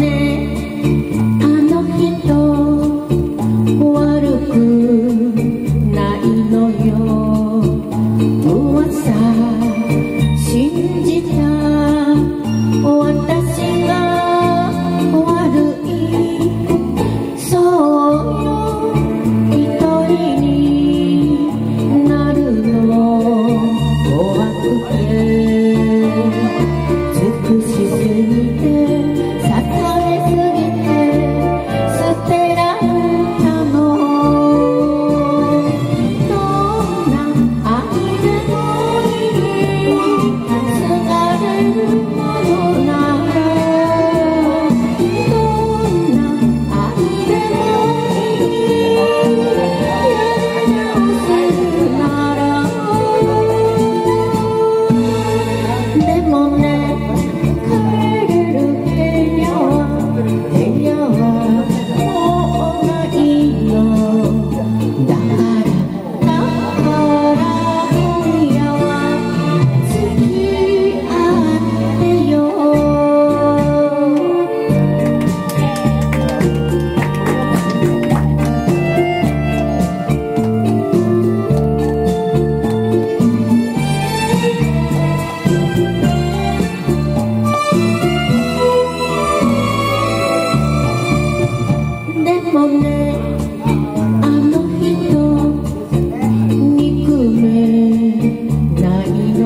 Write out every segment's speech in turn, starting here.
me.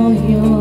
You. your